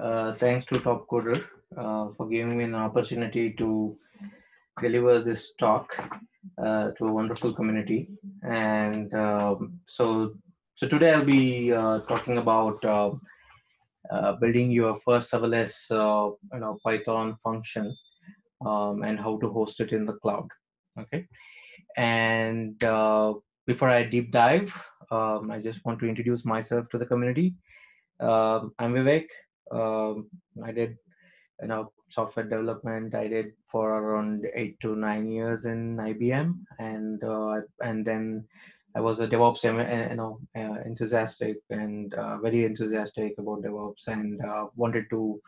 Uh, thanks to Topcoder uh, for giving me an opportunity to deliver this talk uh, to a wonderful community. And um, so, so today I'll be uh, talking about uh, building your first serverless, you know, Python function um, and how to host it in the cloud. Okay. And before I deep dive, um, I just want to introduce myself to the community. Um, I'm Vivek. Um, I did, you know, software development. I did for around eight to nine years in IBM, and uh, and then I was a DevOps, you know, uh, enthusiastic and uh, very enthusiastic about DevOps, and uh, wanted to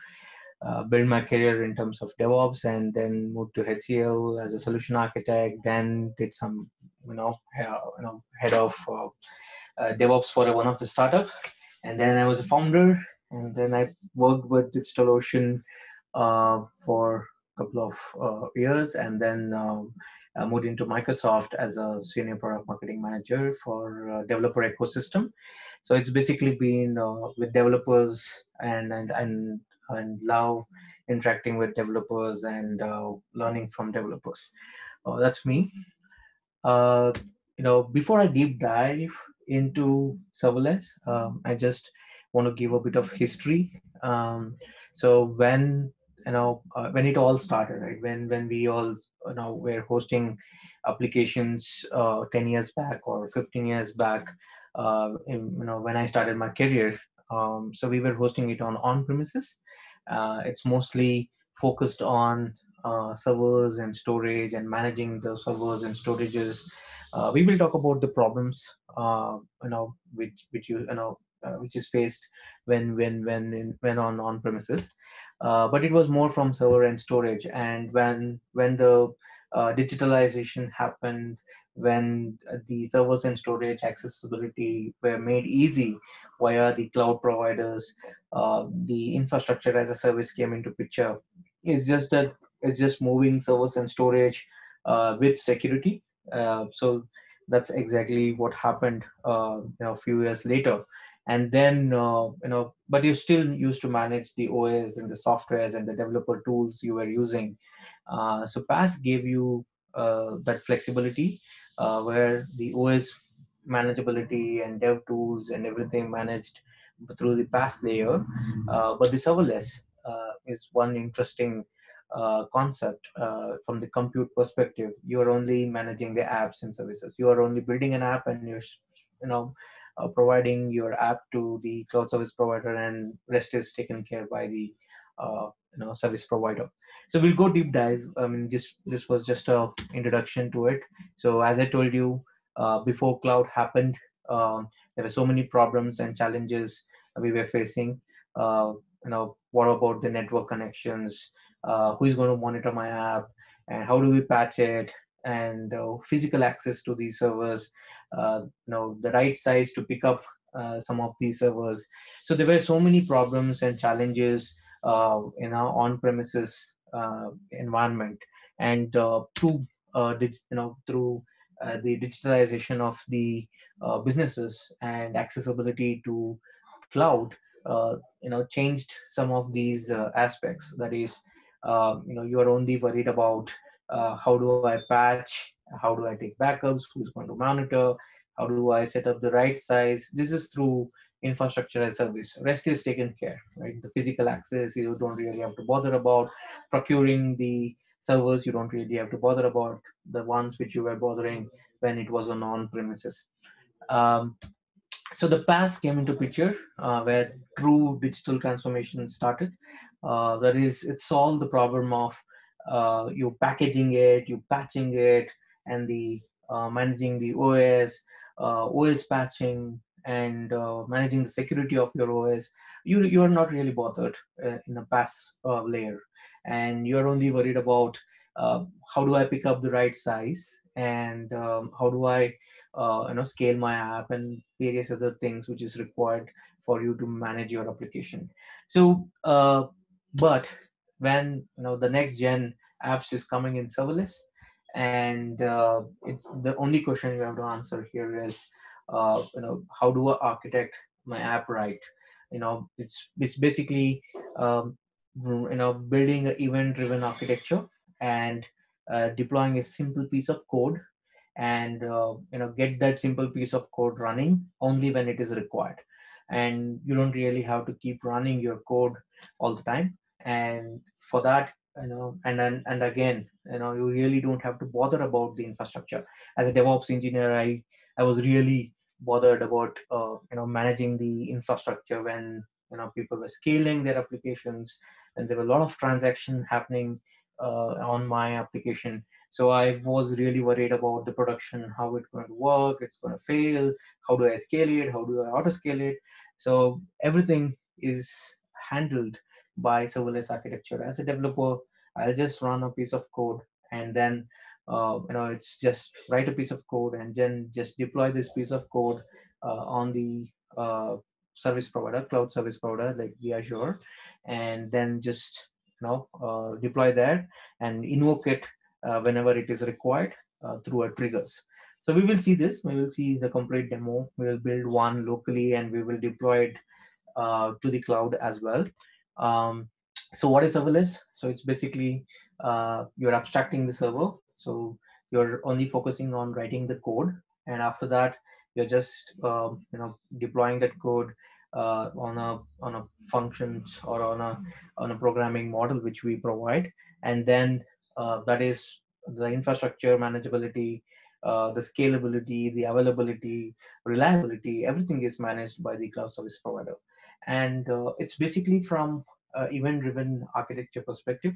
uh, build my career in terms of DevOps, and then moved to HCL as a solution architect. Then did some, you know, you know, head of DevOps for one of the startup, and then I was a founder and then I worked with DigitalOcean uh, for a couple of uh, years, and then um, moved into Microsoft as a senior product marketing manager for developer ecosystem. So it's basically been uh, with developers and and and and love interacting with developers and uh, learning from developers. Uh, that's me. you know, before I deep dive into serverless, um, I just want to give a bit of history. Um, so when you know uh, when it all started, right? When when we all you know were hosting applications uh, 10 years back or 15 years back, uh, in, you know when I started my career, um, so we were hosting it on on premises. Uh, it's mostly focused on uh, servers and storage and managing the servers and storages. Uh, we will talk about the problems, you know, which which you you know uh, which is faced when when when in, when on on premises. Uh, but it was more from server and storage. And when when the uh, digitalization happened when the servers and storage accessibility were made easy via the cloud providers uh, the infrastructure as a service came into picture. It's just that it's just moving servers and storage uh, with security. Uh, so that's exactly what happened you know, a few years later and then uh, you know but you still used to manage the os and the softwares and the developer tools you were using. Uh, so PaaS gave you uh, that flexibility uh, where the os manageability and dev tools and everything managed through the PaaS layer. Uh, but the serverless uh, is one interesting concept from the compute perspective. You are only managing the apps and services. You are only building an app and you're you know uh, providing your app to the cloud service provider and rest is taken care by the uh, you know service provider. So we'll go deep dive. I mean just this was just a introduction to it. So as i told you uh, before cloud happened um, there were so many problems and challenges we were facing. Uh, you know what about the network connections? Uh, who is going to monitor my app? And how do we patch it and uh, physical access to these servers, uh, you know, the right size to pick up uh, some of these servers. So there were so many problems and challenges uh, in our on-premises uh, environment, and uh, through you know through the digitalization of the businesses and accessibility to cloud, you know, changed some of these aspects. That is, you know, you are only worried about uh, how do I patch, how do I take backups, who's going to monitor, how do I set up the right size. This is through infrastructure as service. Rest is taken care, right? The physical access you don't really have to bother about. Procuring the servers you don't really have to bother about. The ones which you were bothering when it was on on-premises. Um, so the PaaS came into picture uh, where true digital transformation started. Uh, that is, it solved the problem of uh, you packaging it, you patching it, and the uh, managing the OS, uh, OS patching, and uh, managing the security of your OS. You you are not really bothered uh, in a PaaS uh, layer, and you are only worried about how do I pick up the right size and um, how do I you know scale my app and various other things which is required for you to manage your application. So, but when you know the next gen apps is coming in serverless. And uh, it's the only question you have to answer here is uh, you know how do i architect my app right? You know it's it's basically um, you know building an event driven architecture and uh, deploying a simple piece of code and uh, you know get that simple piece of code running only when it is required. And you don't really have to keep running your code all the time and for that you know and and, and again you know you really don't have to bother about the infrastructure. As a devops engineer i i was really bothered about uh, you know managing the infrastructure when you know people were scaling their applications and there were a lot of transaction happening uh, on my application. So i was really worried about the production how it's going to work it's going to fail how do i scale it how do i auto scale it? So everything is handled by serverless architecture. As a developer i'll just run a piece of code and then uh, you know it's just write a piece of code and then just deploy this piece of code uh, on the uh, service provider cloud service provider like the azure and then just you know uh, deploy that and invoke it uh, whenever it is required uh, through our triggers. So we will see this. We will see the complete demo. We will build one locally and we will deploy it to the cloud as well um, so what is serverless? So it's basically you're abstracting the server. So you're only focusing on writing the code, and after that, you're just uh, you know deploying that code uh, on a on a functions or on a on a programming model which we provide, and then uh, that is the infrastructure manageability, uh, the scalability, the availability, reliability, everything is managed by the cloud service provider, and uh, it's basically from event-driven architecture perspective.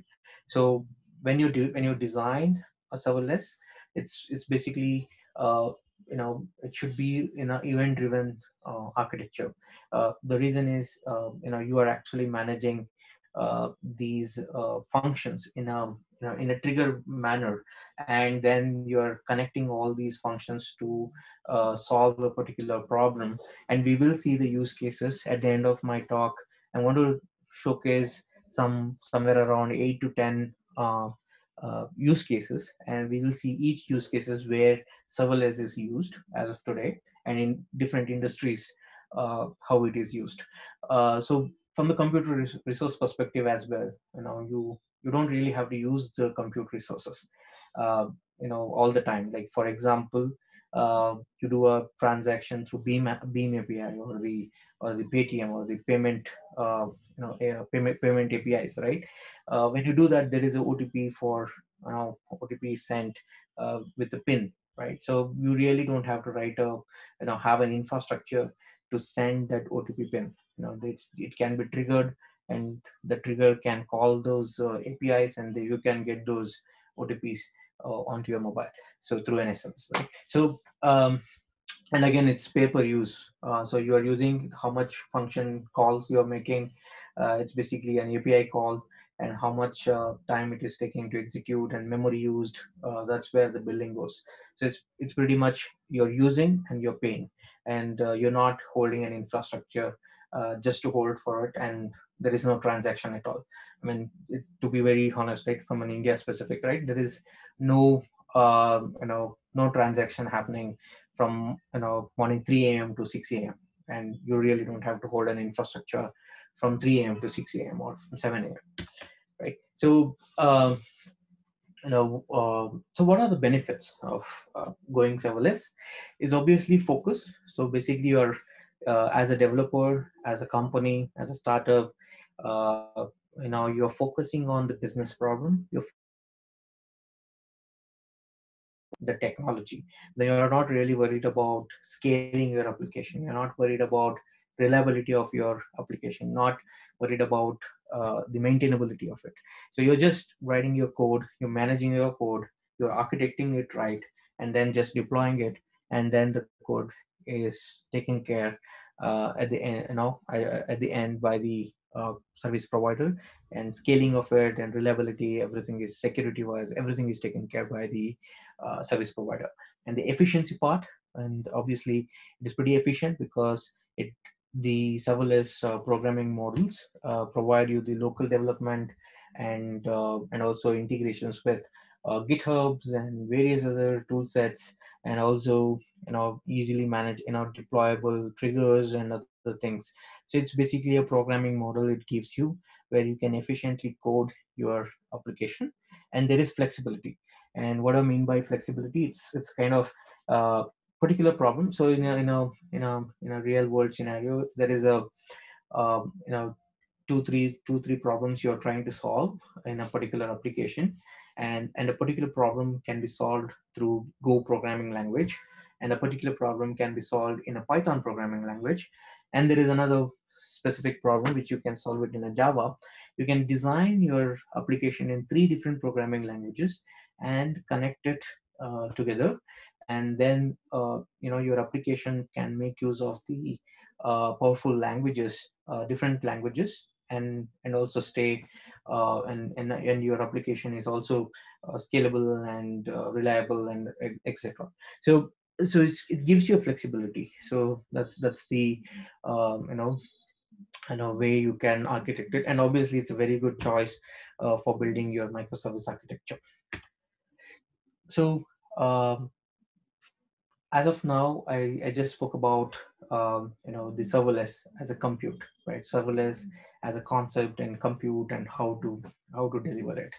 So when you do when you design a serverless it's it's basically uh, you know it should be in an event driven uh, architecture uh, the reason is uh, you know you are actually managing uh, these uh, functions in a you know, in a trigger manner. And then you're connecting all these functions to solve a particular problem. And we will see the use cases at the end of my talk. I want to showcase some somewhere around 8 to 10 uh, use cases. And we will see each use cases where serverless is used as of today and in different industries uh, how it is used. Uh, so from the computer resource perspective as well you know you you don't really have to use the compute resources uh, you know all the time like for example uh, you do a transaction through BHIM, BHIM API or the or the Paytm or the payment uh, you know payment payment APIs, right? Uh, when you do that, there is a OTP for you know OTP sent uh, with the PIN, right? So you really don't have to write a you know have an infrastructure to send that OTP PIN. You know, it can be triggered and the trigger can call those uh, APIs and you can get those OTPs uh, onto your mobile. So through an SMS, right? So um, and again, it's pay per use. Uh, so you are using how much function calls you are making. Uh, it's basically an API call and how much uh, time it is taking to execute and memory used. Uh, that's where the billing goes. So it's it's pretty much you're using and you're paying, and you're not holding an infrastructure uh, just to hold for it, and there is no transaction at all. I mean, it, to be very honest, right, from an India specific, right, there is no uh, you know no transaction happening from you know morning 3 a.m. to 6 a.m. and you really don't have to hold an infrastructure from 3 a.m. to 6 a.m. or from 7 a.m. Right. So um, you know, uh, so what are the benefits of uh, going serverless? Is obviously focus. So basically, you're uh, as a developer, as a company, as a startup, uh, you know, you're focusing on the business problem. You're the technology. Then you're not really worried about scaling your application. You're not worried about reliability of your application, not worried about uh, the maintainability of it. So you're just writing your code, you're managing your code, you're architecting it right, and then just deploying it, and then the code is taken care uh, at the end, you know, at the end by the uh, service provider and scaling of it and reliability everything is security wise everything is taken care by the uh, service provider. And the efficiency part and obviously it is pretty efficient because it the serverless uh, programming models uh, provide you the local development and uh, and also integrations with uh, githubs and various other tool sets and also you know easily manage you know deployable triggers and other things. So it's basically a programming model it gives you where you can efficiently code your application, and there is flexibility. And what I mean by flexibility, it's it's kind of uh, particular problem. So in a in a in a in a real world scenario, there is a um, you know two three two three problems you're trying to solve in a particular application and and a particular problem can be solved through go programming language and a particular problem can be solved in a python programming language. And there is another specific problem which you can solve it in a java. You can design your application in three different programming languages and connect it uh, together. And then uh, you know your application can make use of the uh, powerful languages uh, different languages and and also stay uh, and, and and your application is also uh, scalable and uh, reliable and etc so so it gives you a flexibility so that's that's the um, you know you know way you can architect it and obviously it's a very good choice uh, for building your microservice architecture so um, as of now, I, I just spoke about um, you know the serverless as a compute, right? Serverless as a concept and compute and how to how to deliver it.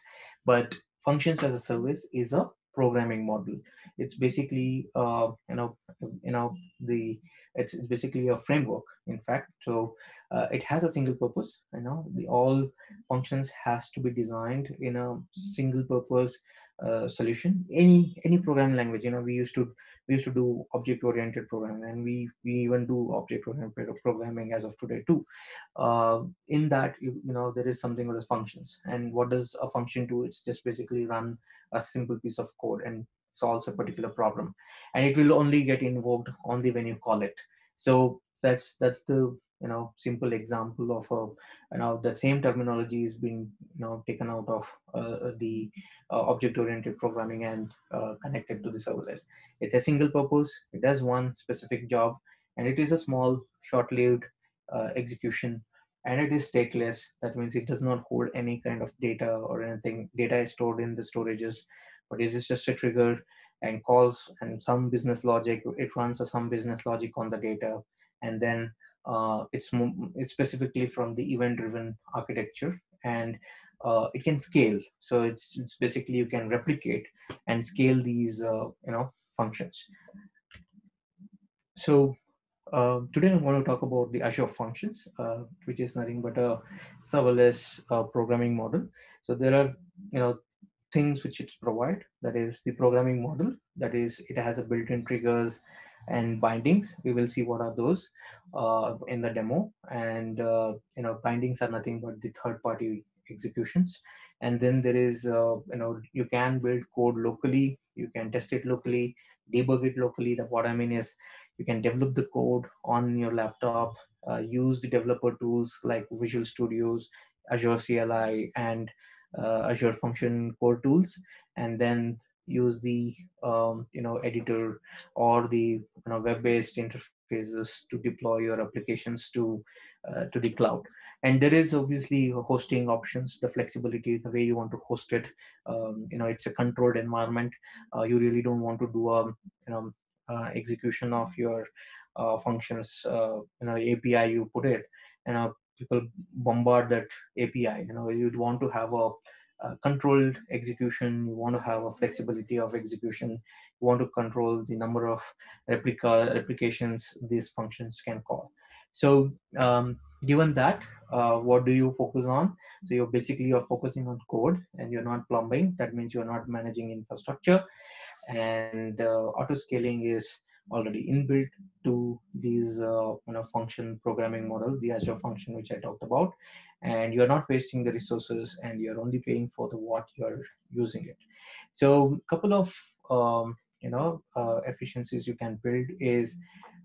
But functions as a service is a programming model. It's basically uh, you know you know the it's basically a framework. In fact, so uh, it has a single purpose. You know the all functions has to be designed in a single purpose uh, solution. Any any programming language you know we used to we used to do object oriented programming and we we even do object oriented programming as of today too. Uh, in that you, you know there is something called as functions. And what does a function do? It's just basically run a simple piece of code and solves a particular problem. And it will only get invoked only when you call it. So that's that's the you know simple example of a you know that same terminology is being you know taken out of uh, the uh, object oriented programming and uh, connected to the serverless. It's a single purpose. It does one specific job and it is a small short lived uh, execution and it is stateless. That means it does not hold any kind of data or anything. Data is stored in the storages but it is just a trigger and calls and some business logic it runs some business logic on the data and then uh, it's it's specifically from the event driven architecture and uh, it can scale. So it's, it's basically you can replicate and scale these uh, you know functions. So uh, today i'm going to talk about the azure functions uh, which is nothing but a serverless uh, programming model. So there are you know things which it provide. That is the programming model. That is it has a built-in triggers and bindings. We will see what are those uh, in the demo. And uh, you know bindings are nothing but the third party executions. And then there is uh, you know you can build code locally. You can test it locally debug it locally. That what i mean is you can develop the code on your laptop uh, use the developer tools like visual studios azure cli and uh, azure function core tools. And then use the um, you know editor or the you know web-based interfaces to deploy your applications to uh, to the cloud. And there is obviously hosting options the flexibility the way you want to host it. Um, you know it's a controlled environment. Uh, you really don't want to do a you know uh, execution of your uh, functions uh, you know api you put it. You know people bombard that api you know you'd want to have a uh, controlled execution. You want to have a flexibility of execution. You want to control the number of replica replications these functions can call. So um, given that uh, what do you focus on? So you're basically you're focusing on code and you're not plumbing. That means you're not managing infrastructure. And uh, auto scaling is already inbuilt to these uh, you know function programming model the azure function which i talked about. And you're not wasting the resources and you're only paying for the what you're using it. So a couple of um, you know uh, efficiencies you can build is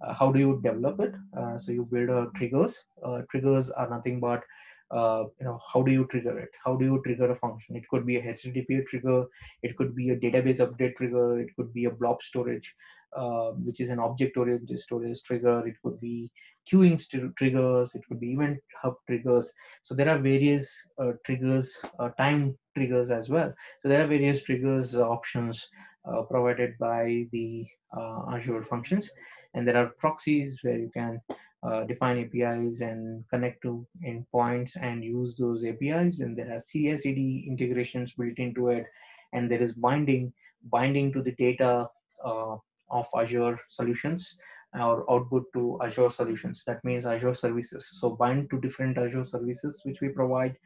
uh, how do you develop it? Uh, so you build a triggers. Uh, triggers are nothing but uh, you know how do you trigger it? How do you trigger a function? It could be a http trigger it could be a database update trigger it could be a blob storage uh, which is an object oriented storage trigger it could be queuing triggers it could be event hub triggers. So there are various uh, triggers uh, time triggers as well. So there are various triggers uh, options uh, provided by the azure functions. And there are proxies where you can uh, define APIs and connect to endpoints and use those APIs. And there are CI/CD integrations built into it, and there is binding binding to the data uh, of Azure solutions or output to Azure solutions. That means Azure services. So bind to different Azure services which we provide,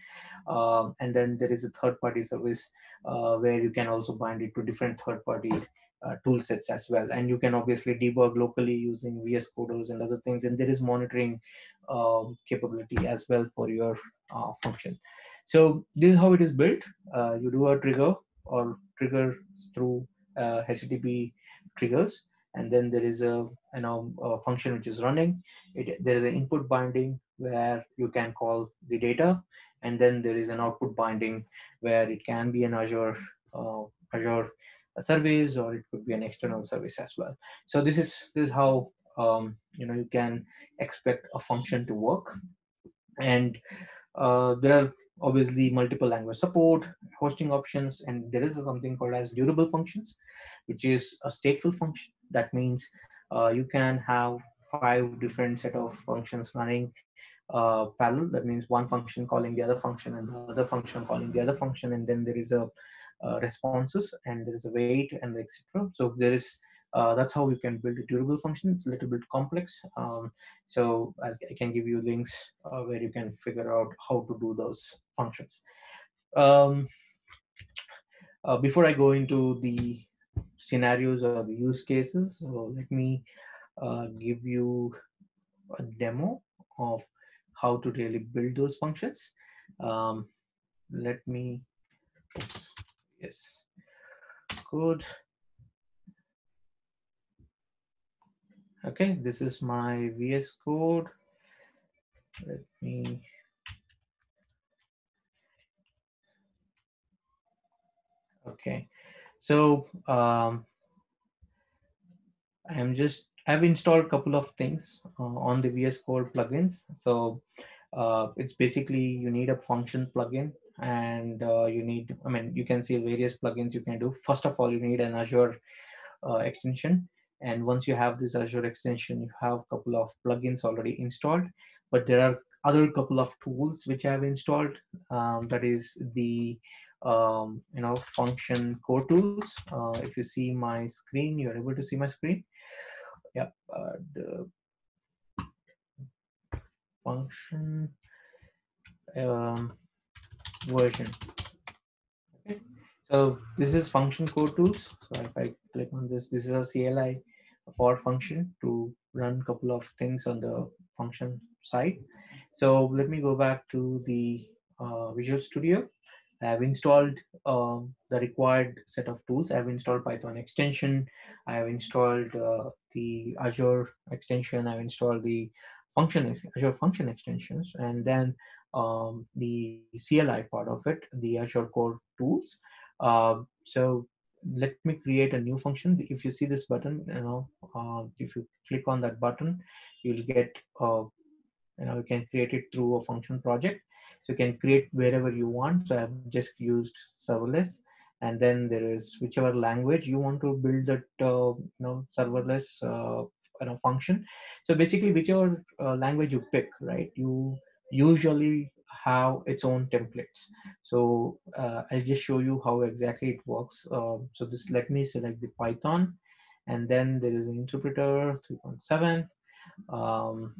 uh, and then there is a third-party service uh, where you can also bind it to different third-party uh, tool sets as well. And you can obviously debug locally using VS Coders and other things. And there is monitoring uh, capability as well for your uh, function. So this is how it is built. Uh, you do a trigger or trigger through HTTP triggers and then there is a you know a function which is running it there is an input binding where you can call the data and then there is an output binding where it can be an azure uh, azure service or it could be an external service as well. So this is this is how um, you know you can expect a function to work. And uh, there are obviously multiple language support hosting options and there is something called as durable functions which is a stateful function. That means uh, you can have five different set of functions running uh, parallel. That means one function calling the other function and the other function calling the other function and then there is a responses and there is a wait and etc so there is uh, that's how we can build a durable function. It's a little bit complex. Um, so I, I, can give you links uh, where you can figure out how to do those functions. Um, uh, before I go into the scenarios or the use cases, so let me uh, give you a demo of how to really build those functions. Um, let me, yes, good. Okay, this is my VS Code. Let me Okay, so um, I'm just I've installed a couple of things uh, on the VS Code plugins. So uh, it's basically you need a function plugin and uh, you need I mean you can see various plugins you can do. First of all, you need an Azure uh, extension and once you have this Azure extension, you have a couple of plugins already installed, but there are other couple of tools which I have installed. Um, that is the um, you know function core tools. Uh, if you see my screen, you're able to see my screen. Yeah, uh, the function um, version. Okay. So this is function core tools. So if I click on this, this is a CLI for function to run a couple of things on the function side. So let me go back to the uh, Visual Studio. I have installed uh, the required set of tools. I have installed Python extension. I have installed uh, the Azure extension. I've installed the function Azure function extensions, and then um, the CLI part of it, the Azure Core tools. Uh, so let me create a new function. If you see this button, you know, uh, if you click on that button, you'll get, uh, you know, you can create it through a function project. So you can create wherever you want. So I've just used serverless. And then there is whichever language you want to build that, uh, you know, serverless uh, you know, function. So basically, whichever uh, language you pick, right? You usually have its own templates. So uh, I'll just show you how exactly it works. Uh, so this let me select the Python, and then there is an interpreter 3.7, um,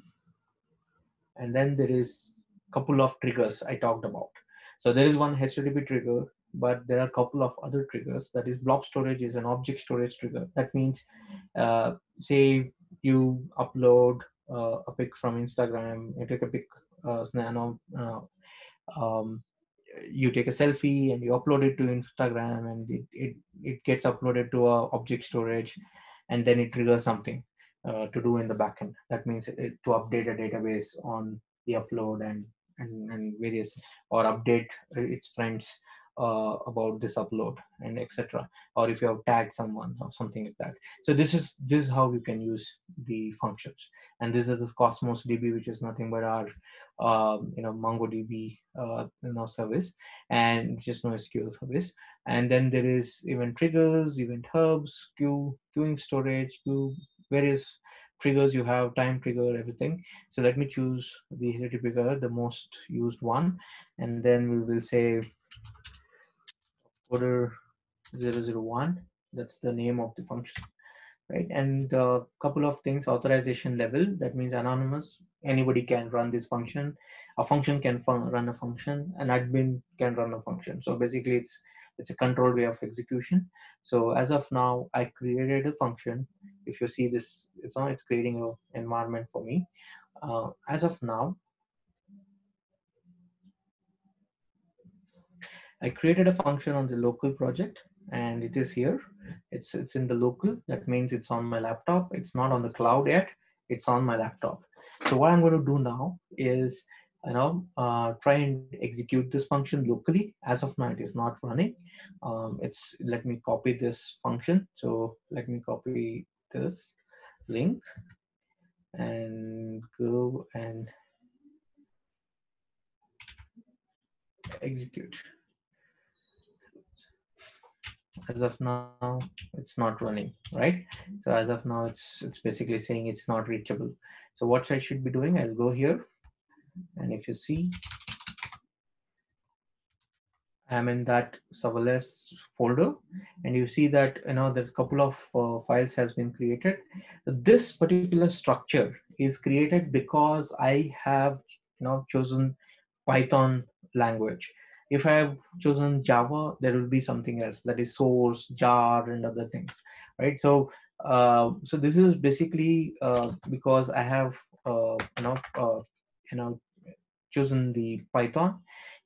and then there is a couple of triggers I talked about. So there is one HTTP trigger, but there are a couple of other triggers. That is blob storage is an object storage trigger. That means, uh, say you upload uh, a pic from Instagram, you take a pic uh, uh, um, you take a selfie and you upload it to Instagram and it, it, it gets uploaded to a object storage and then it triggers something uh, to do in the backend. That means it, to update a database on the upload and, and, and various or update its friends uh, about this upload and etc or if you have tagged someone or something like that. So this is this is how you can use the functions. And this is this cosmos db which is nothing but our um, you know mongodb uh, you know service and just NoSQL service. And then there is event triggers event hubs queue queuing storage queue various triggers you have, time trigger, everything. So let me choose the trigger, the most used one, and then we will say order 001. That's the name of the function right? And a couple of things, authorization level, that means anonymous, anybody can run this function. A function can fun run a function, an admin can run a function. So basically it's, it's a controlled way of execution. So as of now, I created a function. If you see this, it's on, it's creating an environment for me. Uh, as of now, I created a function on the local project and it is here. It's, it's in the local. That means it's on my laptop. It's not on the cloud yet. It's on my laptop. So what I'm going to do now is, you know, uh, try and execute this function locally. As of now, it is not running. Um, it's let me copy this function. So let me copy this link and go and execute as of now it's not running right? So as of now it's it's basically saying it's not reachable. So what i should be doing i'll go here. And if you see i'm in that serverless folder. And you see that you know there's a couple of uh, files has been created. This particular structure is created because i have you know chosen python language if I have chosen Java, there will be something else that is source, jar, and other things, right? So, uh, so this is basically uh, because I have, uh, you know, uh, you know, chosen the Python.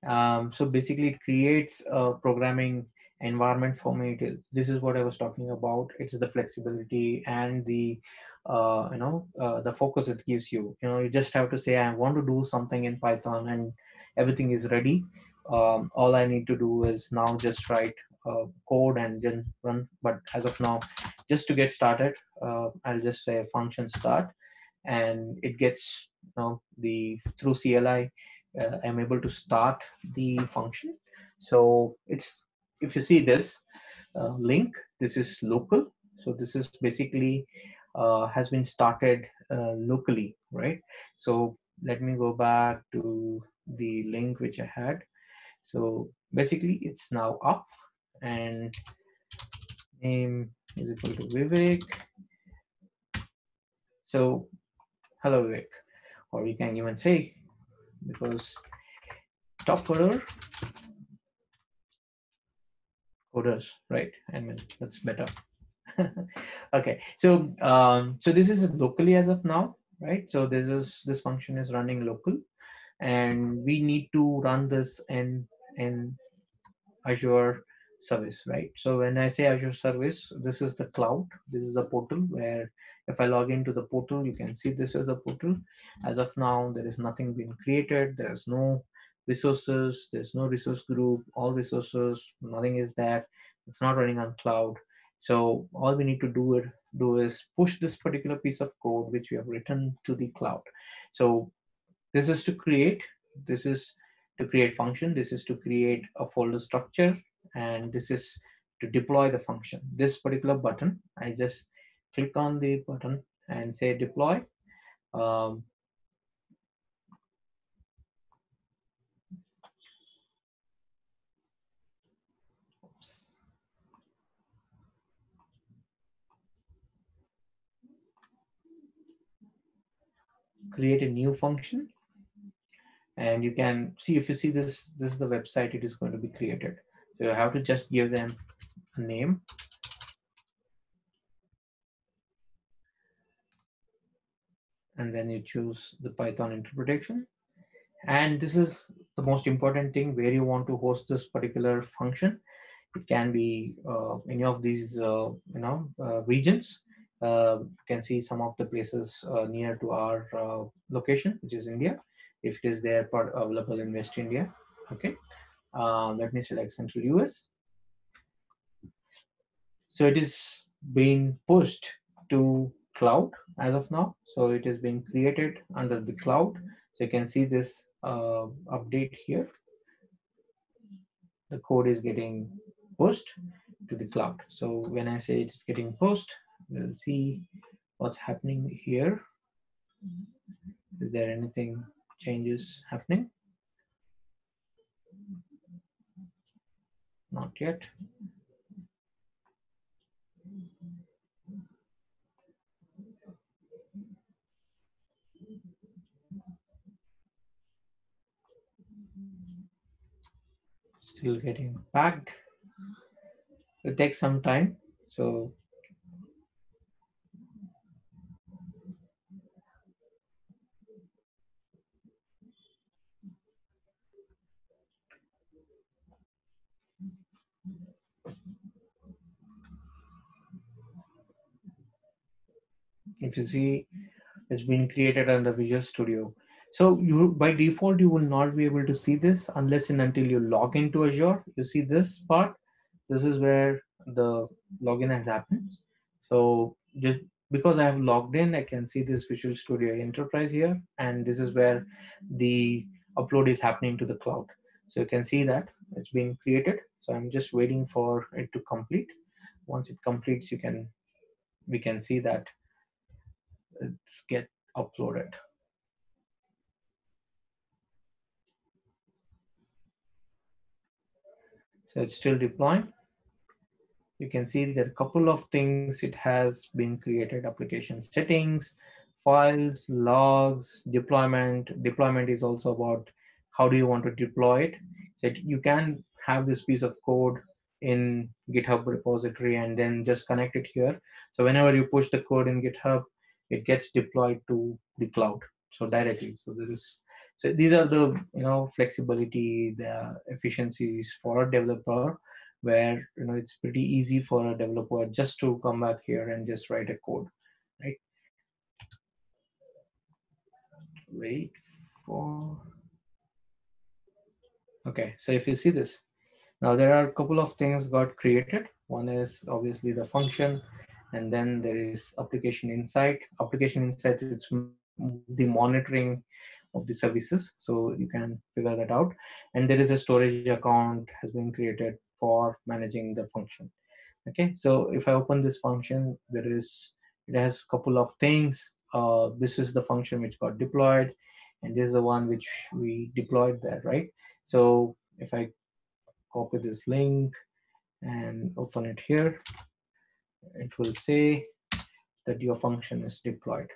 Um, so basically, it creates a programming environment for me. This is what I was talking about. It's the flexibility and the uh, you know uh, the focus it gives you. You know, you just have to say I want to do something in Python, and everything is ready um, all I need to do is now just write uh, code and then run. But as of now, just to get started, uh, I'll just say function start, and it gets you know the through CLI. Uh, I'm able to start the function. So it's if you see this uh, link, this is local. So this is basically uh, has been started uh, locally, right? So let me go back to the link which I had. So basically it's now up and name is equal to Vivek. So hello Vivek, or you can even say because Topcoder coders, right? I mean that's better. okay, so um, so this is locally as of now, right? So this is this function is running local, and we need to run this in in Azure service, right? So when I say Azure service, this is the cloud. This is the portal where if I log into the portal, you can see this is a portal. As of now, there is nothing being created. There's no resources. There's no resource group. All resources, nothing is there. It's not running on cloud. So all we need to do, it, do is push this particular piece of code which we have written to the cloud. So this is to create. This is to create function. This is to create a folder structure and this is to deploy the function. This particular button, I just click on the button and say deploy. Um, create a new function and you can see if you see this this is the website it is going to be created. So you have to just give them a name. And then you choose the python interpretation. And this is the most important thing where you want to host this particular function. It can be uh, any of these uh, you know uh, regions. Uh, you can see some of the places uh, near to our uh, location which is india if it is there part available in West India. Okay, uh, let me select Central US. So it is being pushed to cloud as of now. So it is being created under the cloud. So you can see this uh, update here. The code is getting pushed to the cloud. So when I say it is getting pushed, we'll see what's happening here. Is there anything changes happening? Not yet. Still getting packed. It takes some time. So if you see it's been created under Visual Studio. So you by default, you will not be able to see this unless and until you log into Azure. You see this part. This is where the login has happened. So just because I have logged in, I can see this Visual Studio Enterprise here. And this is where the upload is happening to the cloud. So you can see that it's being created. So I'm just waiting for it to complete. Once it completes, you can we can see that it's get uploaded. So it's still deploying. You can see there are a couple of things it has been created, application settings, files, logs, deployment. Deployment is also about how do you want to deploy it. So you can have this piece of code in GitHub repository and then just connect it here. So whenever you push the code in GitHub, it gets deployed to the cloud so directly. So there is so these are the you know flexibility the efficiencies for a developer where you know it's pretty easy for a developer just to come back here and just write a code right? Wait for okay so if you see this now there are a couple of things got created. One is obviously the function and then there is application insight. Application insight is the monitoring of the services so you can figure that out. And there is a storage account has been created for managing the function. Okay so if i open this function there is it has a couple of things. Uh, this is the function which got deployed and this is the one which we deployed there right? So if i copy this link and open it here it will say that your function is deployed.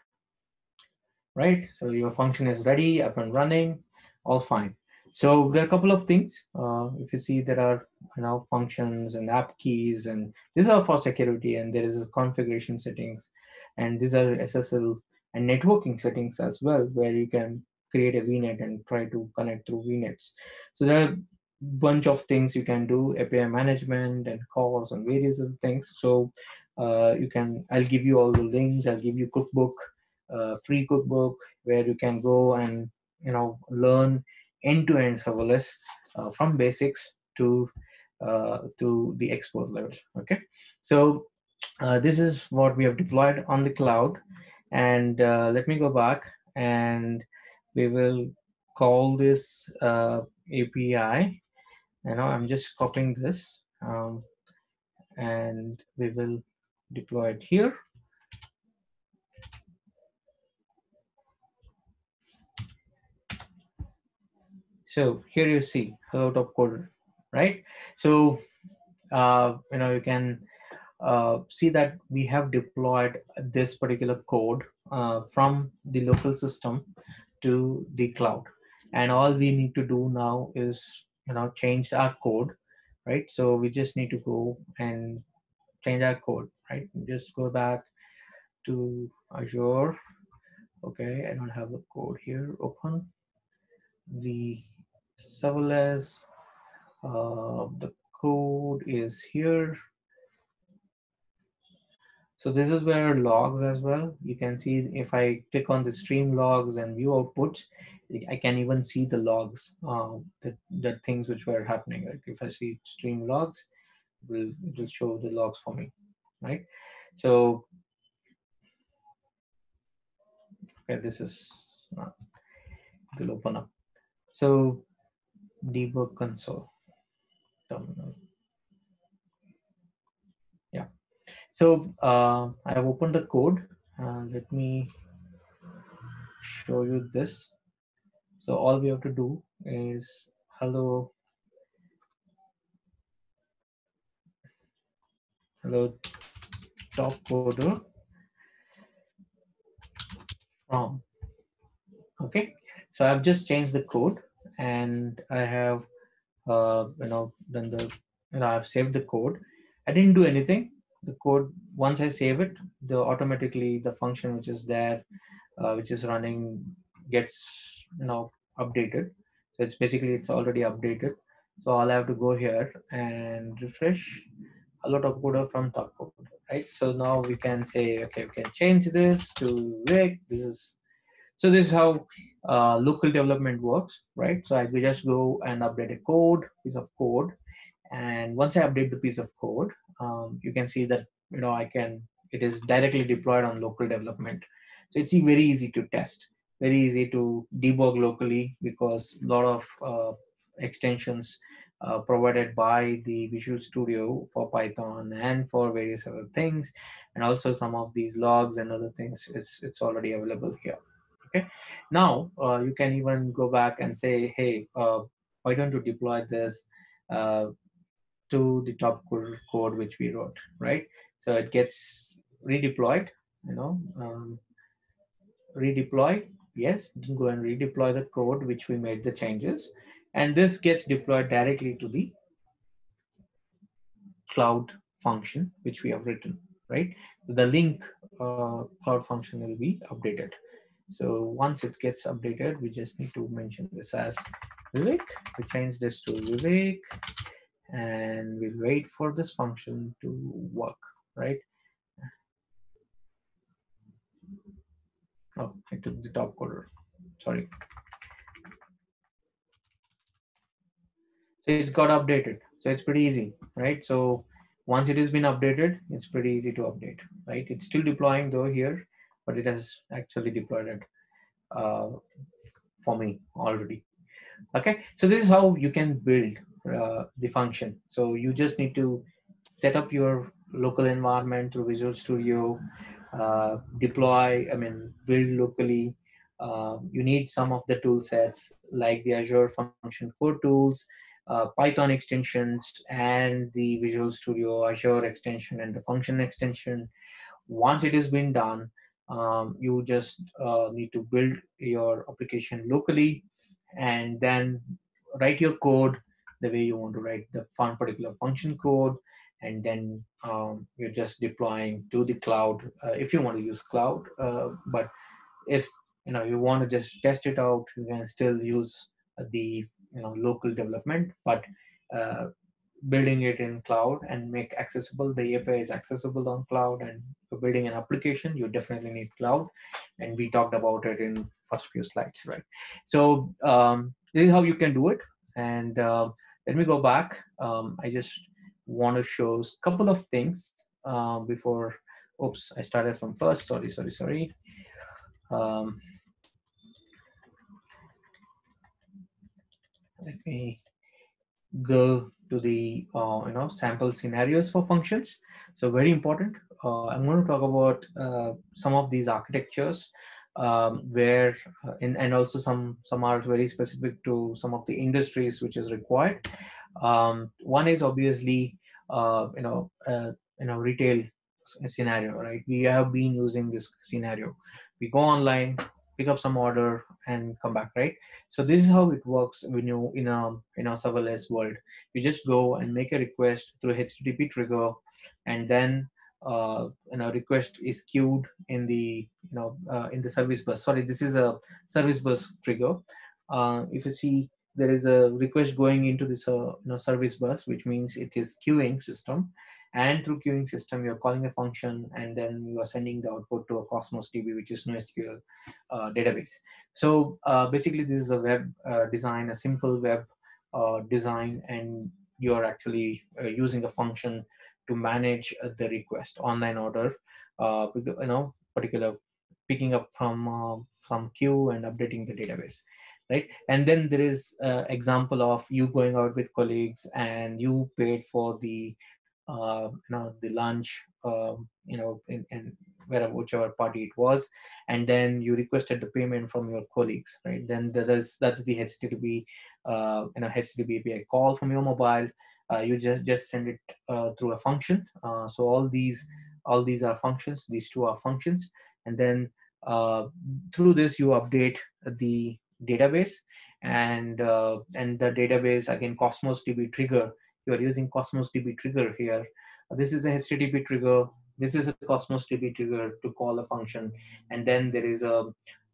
Right? So your function is ready up and running all fine. So there are a couple of things. Uh, if you see there are you know functions and app keys and these are for security and there is a configuration settings and these are ssl and networking settings as well where you can create a vnet and try to connect through vnets so there are a bunch of things you can do api management and calls and various other things. So uh, you can i'll give you all the links. I'll give you cookbook uh, free cookbook where you can go and you know learn end-to-end serverless uh, from basics to uh, to the export level. Okay? So uh, this is what we have deployed on the cloud. And uh, let me go back and we will call this api you know i'm just copying this um, and we will deploy it here. So here you see hello top coder right? So uh, you know you can uh, see that we have deployed this particular code uh, from the local system to the cloud. And all we need to do now is you know change our code right? So we just need to go and change our code right just go back to azure okay i don't have the code here open the serverless uh, the code is here so this is where logs as well. You can see if I click on the stream logs and view outputs, I can even see the logs, uh, the, the things which were happening. Like if I see stream logs, will, it will show the logs for me, right? So, okay, this is, not, it will open up. So debug console terminal. Yeah so uh, I've opened the code uh, let me show you this. So all we have to do is hello, hello top coder from, okay. So I've just changed the code and I have, uh, you know, done the, you know, I've saved the code. I didn't do anything. The code, once I save it, the automatically the function which is there, uh, which is running gets, you know, updated. So it's basically, it's already updated. So all I have to go here and refresh hello of coder from Topcoder, right? So now we can say, okay, we can change this to Rick. This is, so this is how uh, local development works, right? So I will just go and update a code, piece of code. And once I update the piece of code, um, you can see that, you know, I can, it is directly deployed on local development. So it's very easy to test, very easy to debug locally because a lot of uh, extensions uh, provided by the Visual Studio for Python and for various other things. And also some of these logs and other things, it's, it's already available here. Okay. Now uh, you can even go back and say, hey, uh, why don't you deploy this uh, to the top code which we wrote, right? So it gets redeployed, you know, um, redeploy. Yes, go and redeploy the code which we made the changes. And this gets deployed directly to the cloud function which we have written, right? The link uh, cloud function will be updated. So once it gets updated, we just need to mention this as Vivek. We change this to Vivek and we'll wait for this function to work, right? Oh, I took the Topcoder, sorry. So it's got updated. So it's pretty easy, right? So once it has been updated, it's pretty easy to update, right? It's still deploying though here, but it has actually deployed it uh, for me already. Okay, so this is how you can build uh, the function. So you just need to set up your local environment through Visual Studio, uh, deploy, I mean, build locally. Uh, you need some of the tool sets like the Azure Function Core tools, uh, Python extensions, and the Visual Studio Azure extension and the function extension. Once it has been done, um, you just uh, need to build your application locally and then write your code the way you want to write the fun particular function code and then um, you're just deploying to the cloud uh, if you want to use cloud uh, but if you know you want to just test it out you can still use the you know local development but uh, building it in cloud and make accessible the api is accessible on cloud and building an application you definitely need cloud. And we talked about it in first few slides right? So um, this is how you can do it. And uh, let me go back. Um, i just want to show a couple of things uh, before oops i started from first. Sorry sorry sorry. Um, let me go to the uh, you know sample scenarios for functions. So very important. Uh, i'm going to talk about uh, some of these architectures um, where uh, in, and also some some are very specific to some of the industries which is required. Um, one is obviously uh, you know uh, you know retail scenario right? We have been using this scenario. We go online pick up some order and come back right? So this is how it works when you in a in a serverless world. You just go and make a request through http trigger and then uh, you know request is queued in the you know uh, in the service bus. Sorry this is a service bus trigger. Uh, if you see there is a request going into this uh, you know service bus which means it is queuing system and through queuing system you're calling a function and then you are sending the output to a cosmos db which is NoSQL uh, database. So uh, basically this is a web uh, design a simple web uh, design and you're actually uh, using a function to manage uh, the request online order you know particular picking up from from queue and updating the database right? And then there is uh, example of you going out with colleagues and you paid for the uh, you know the lunch um, you know in, in wherever whichever party it was and then you requested the payment from your colleagues right? Then there is that's the http uh, you know http api call from your mobile. Uh, you just just send it uh, through a function. Uh, so all these all these are functions these two are functions. And then uh, through this you update the database. And uh, and the database again cosmos db trigger you are using cosmos db trigger here. This is a http trigger. This is a cosmos db trigger to call a function. And then there is a,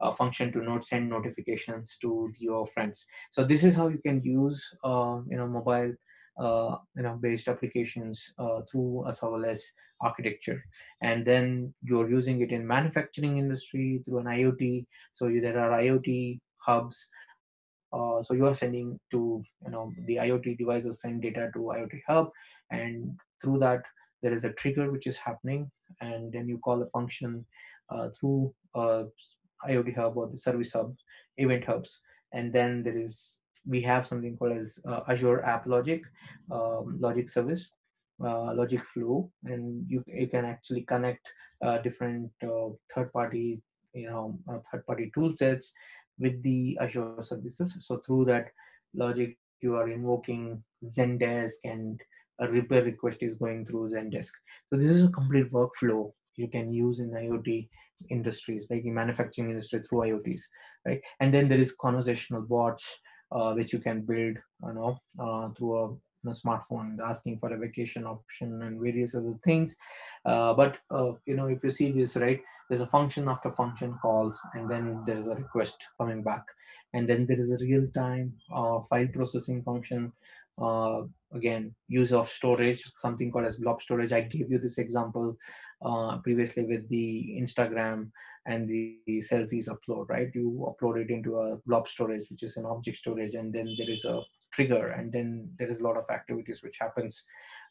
a function to not send notifications to your friends. So this is how you can use uh, you know mobile uh, you know based applications uh, through a serverless architecture. And then you're using it in manufacturing industry through an iot so you, there are iot hubs uh, so you are sending to you know the iot devices send data to iot hub and through that there is a trigger which is happening and then you call a function uh, through uh, iot hub or the service hub event hubs. And then there is we have something called as uh, azure app logic um, logic service uh, logic flow. And you, you can actually connect uh, different third party you know third party tool sets with the azure services so through that logic you are invoking zendesk and a repair request is going through Zendesk. So this is a complete workflow you can use in IoT industries, like in manufacturing industry through IoTs, right? And then there is conversational bots, uh, which you can build, you know, uh, through a, smartphone, asking for a vacation option and various other things. Uh, but uh, you know, if you see this, right, there's a function after function calls, and then there is a request coming back, and then there is a real-time uh, file processing function. Uh, again use of storage something called as blob storage. I gave you this example uh, previously with the instagram and the, the, selfies upload right? You upload it into a blob storage which is an object storage and then there is a trigger and then there is a lot of activities which happens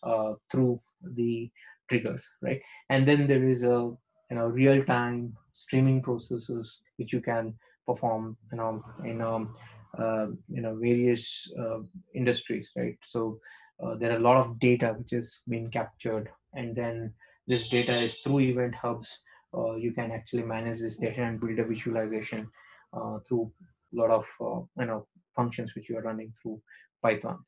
uh, through the triggers right? And then there is a you know real time streaming processes which you can perform you know in um, uh, you know various uh, industries right? So uh, there are a lot of data which is being captured and then this data is through event hubs uh, you can actually manage this data and build a visualization uh, through a lot of uh, you know functions which you are running through python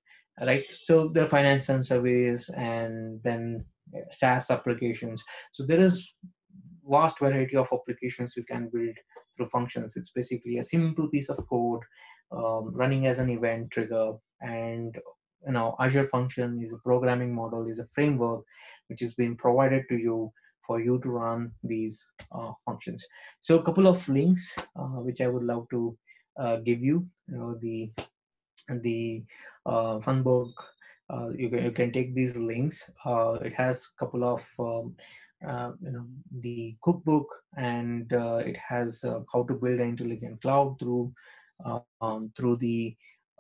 right? So there are finance and surveys and then saas applications. So there is vast variety of applications you can build through functions. It's basically a simple piece of code um, running as an event trigger and you know azure function is a programming model is a framework which is being provided to you for you to run these uh, functions. So a couple of links uh, which i would love to uh, give you you know the the uh, uh, you, can, you can take these links. Uh, it has a couple of um, uh, you know the cookbook and uh, it has uh, how to build an intelligent cloud through um, through the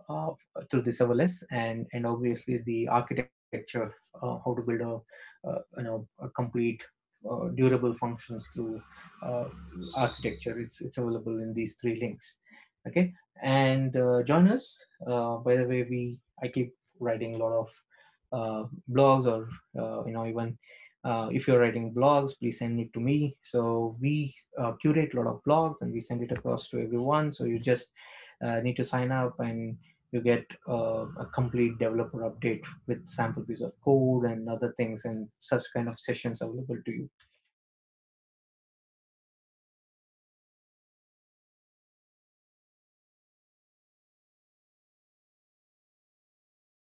uh, through the serverless and and obviously the architecture uh, how to build a you know a complete uh, durable functions through uh, architecture. It's it's available in these three links okay and uh, join us by the way we i keep writing a lot of blogs or you know even uh, if you're writing blogs, please send it to me. So we uh, curate a lot of blogs and we send it across to everyone. So you just uh, need to sign up and you get uh, a complete developer update with sample piece of code and other things and such kind of sessions available to you.